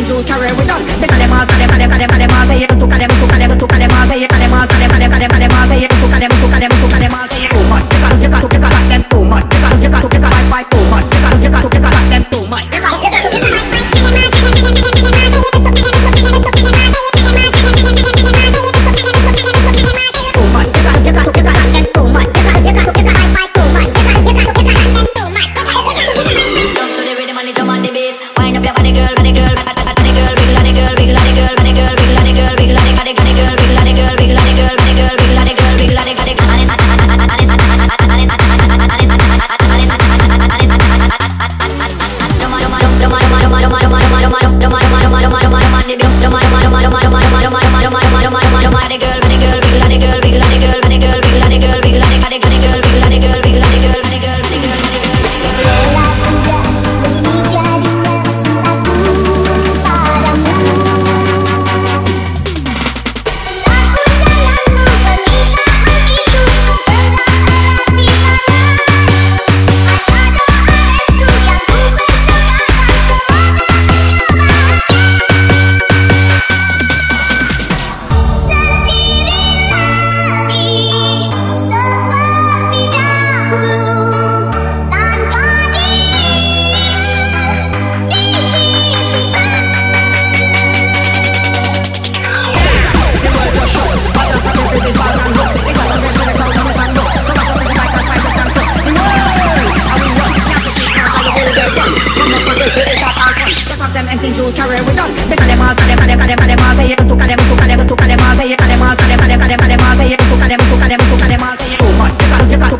Things carry with us. Because them all, because them, because them, because them all Say you to, because them, to, them You got them, you. got them, you got them you got them, you got them, you got them you got them, cut them, cut them, cut them you got them, you got them, cut them, cut them you got them, you got them you got them, cut them, cut them you got them, you got them, cut them, cut them, cut them you got them, you got them, cut them, cut them, cut them you got them, you got them, cut them, cut them, cut them all